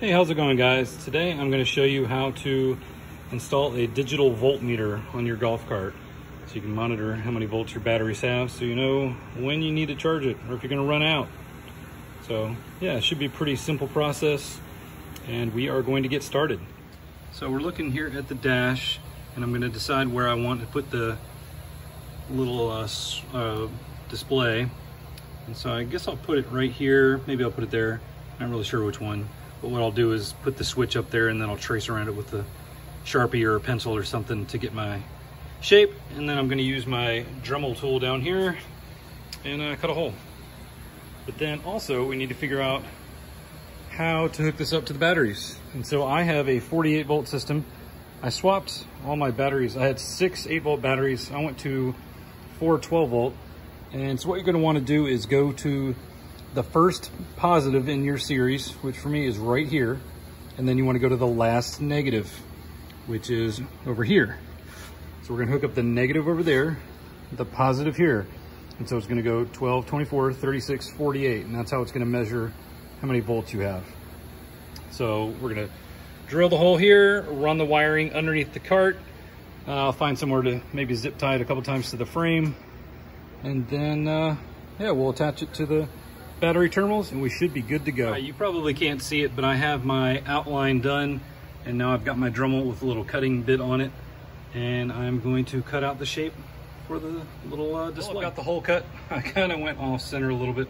Hey, how's it going guys? Today I'm going to show you how to install a digital voltmeter on your golf cart. So you can monitor how many volts your batteries have so you know when you need to charge it or if you're going to run out. So yeah, it should be a pretty simple process and we are going to get started. So we're looking here at the dash and I'm going to decide where I want to put the little uh, uh, display. And so I guess I'll put it right here. Maybe I'll put it there. I'm not really sure which one. But what I'll do is put the switch up there and then I'll trace around it with a Sharpie or a pencil or something to get my shape. And then I'm gonna use my Dremel tool down here and uh, cut a hole. But then also we need to figure out how to hook this up to the batteries. And so I have a 48 volt system. I swapped all my batteries. I had six 8 volt batteries. I went to four 12 volt. And so what you're gonna wanna do is go to the first positive in your series, which for me is right here. And then you wanna go to the last negative, which is over here. So we're gonna hook up the negative over there, the positive here. And so it's gonna go 12, 24, 36, 48. And that's how it's gonna measure how many volts you have. So we're gonna drill the hole here, run the wiring underneath the cart. Uh, I'll find somewhere to maybe zip tie it a couple times to the frame. And then, uh, yeah, we'll attach it to the battery terminals and we should be good to go. Right, you probably can't see it, but I have my outline done and now I've got my Dremel with a little cutting bit on it and I'm going to cut out the shape for the little uh, display. Well, I've got the hole cut. I kind of went off center a little bit.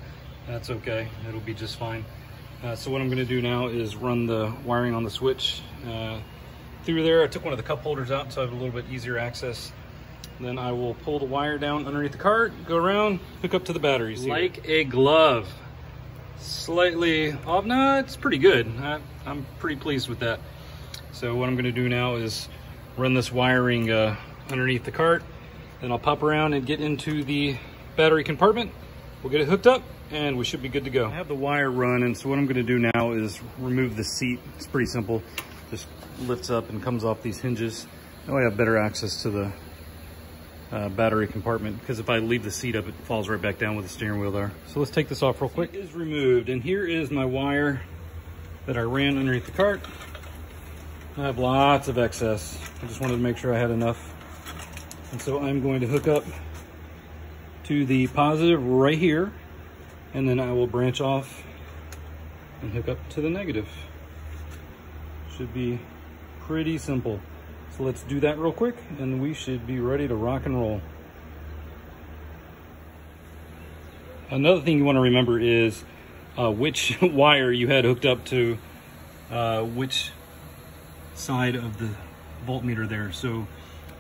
That's okay, it'll be just fine. Uh, so what I'm gonna do now is run the wiring on the switch uh, through there. I took one of the cup holders out so I have a little bit easier access. Then I will pull the wire down underneath the cart, go around, hook up to the batteries. Like a glove. Slightly off, no, it's pretty good. I, am pretty pleased with that. So what I'm gonna do now is run this wiring uh, underneath the cart. Then I'll pop around and get into the battery compartment. We'll get it hooked up and we should be good to go. I have the wire run and so what I'm gonna do now is remove the seat. It's pretty simple. Just lifts up and comes off these hinges. Now I have better access to the uh, battery compartment because if I leave the seat up, it falls right back down with the steering wheel there. So let's take this off real quick. It is removed and here is my wire that I ran underneath the cart. I have lots of excess. I just wanted to make sure I had enough. And so I'm going to hook up to the positive right here and then I will branch off and hook up to the negative. Should be pretty simple. So let's do that real quick and we should be ready to rock and roll. Another thing you want to remember is uh, which wire you had hooked up to uh, which side of the voltmeter there. So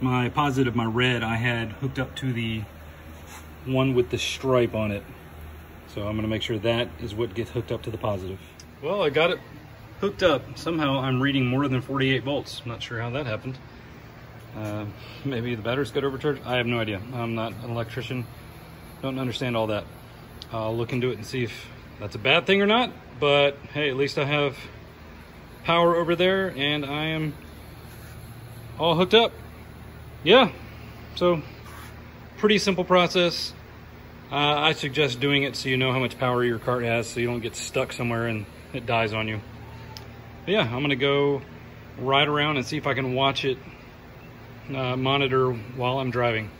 my positive, my red, I had hooked up to the one with the stripe on it. So I'm gonna make sure that is what gets hooked up to the positive. Well, I got it hooked up. Somehow I'm reading more than 48 volts. I'm not sure how that happened. Uh, maybe the batteries got overcharged. I have no idea. I'm not an electrician. Don't understand all that. I'll look into it and see if that's a bad thing or not. But hey, at least I have power over there and I am all hooked up. Yeah, so pretty simple process. Uh, I suggest doing it so you know how much power your cart has so you don't get stuck somewhere and it dies on you. But yeah, I'm gonna go ride around and see if I can watch it uh, monitor while I'm driving.